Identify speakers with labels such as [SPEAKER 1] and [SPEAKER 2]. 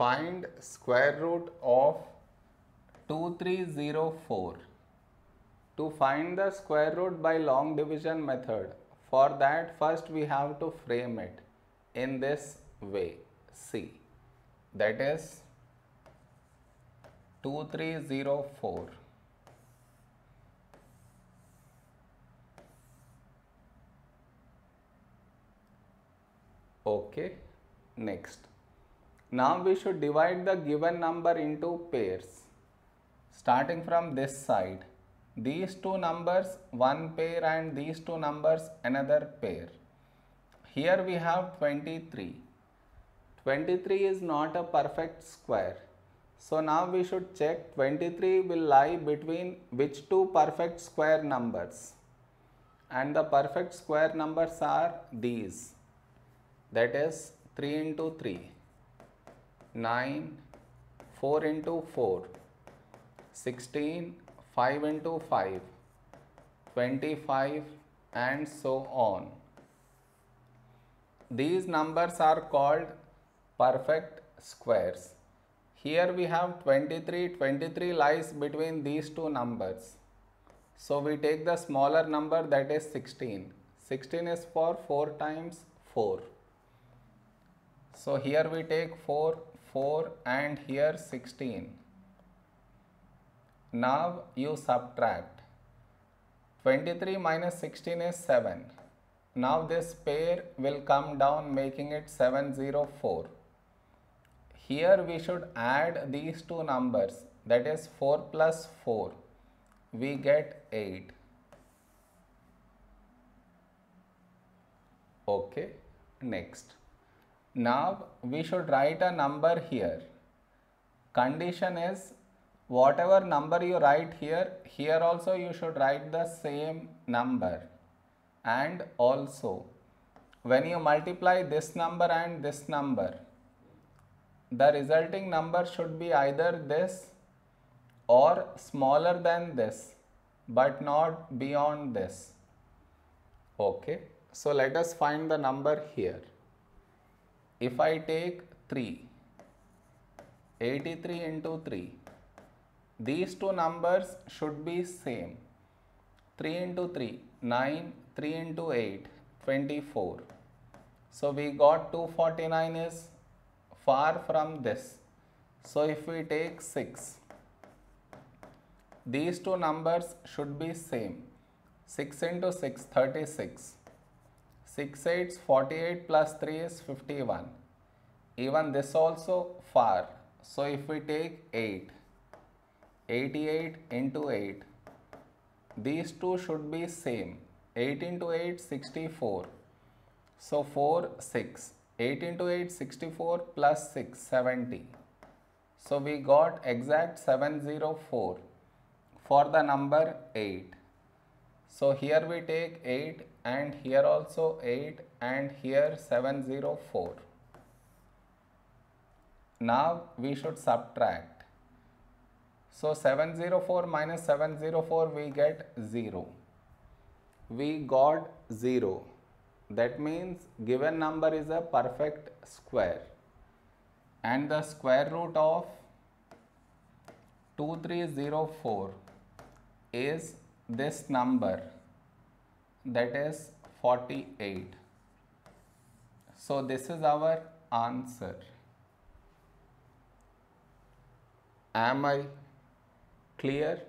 [SPEAKER 1] Find square root of 2304. To find the square root by long division method, for that first we have to frame it in this way. See, that is 2304. Okay, next. Now we should divide the given number into pairs. Starting from this side, these two numbers one pair and these two numbers another pair. Here we have 23. 23 is not a perfect square. So now we should check 23 will lie between which two perfect square numbers. And the perfect square numbers are these. That is 3 into 3, 9, 4 into 4, 16, 5 into 5, 25 and so on. These numbers are called perfect squares. Here we have 23, 23 lies between these two numbers. So we take the smaller number that is 16. 16 is for 4 times 4. So here we take 4, 4 and here 16. Now you subtract. 23 minus 16 is 7. Now this pair will come down making it 704. Here we should add these two numbers that is 4 plus 4. We get 8. Okay, next. Now we should write a number here. Condition is whatever number you write here, here also you should write the same number. And also when you multiply this number and this number, the resulting number should be either this or smaller than this but not beyond this. Okay, so let us find the number here. If I take 3, 83 into 3, these two numbers should be same. 3 into 3, 9, 3 into 8, 24. So we got 249 is far from this. So if we take 6, these two numbers should be same. 6 into 6, 36. 6 8 48 plus 3 is 51. Even this also far. So if we take 8, 88 into 8, these two should be same. 8 into 8, 64. So 4, 6. 8 into 8, 64 plus 6, 70. So we got exact 704 for the number 8. So here we take 8 and here also 8 and here 704. Now we should subtract. So 704 minus 704 we get 0. We got 0. That means given number is a perfect square and the square root of 2304 is this number that is 48. So this is our answer. Am I clear?